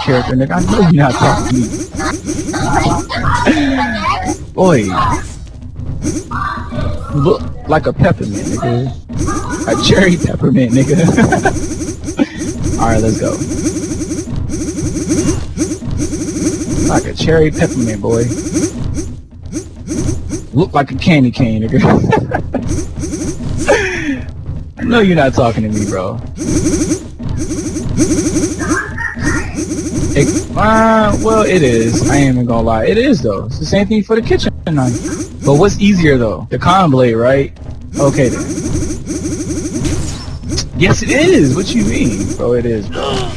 character, nigga. I know you're not talking to me. Boy. Look like a peppermint, nigga. A cherry peppermint, nigga. Alright, let's go. Like a cherry peppermint, boy. Look like a candy cane, nigga. I know you're not talking to me, bro. Uh, well, it is. I ain't even gonna lie. It is, though. It's the same thing for the kitchen knife. But what's easier, though? The con blade, right? Okay, then. Yes, it is. What you mean? Bro, it is, bro.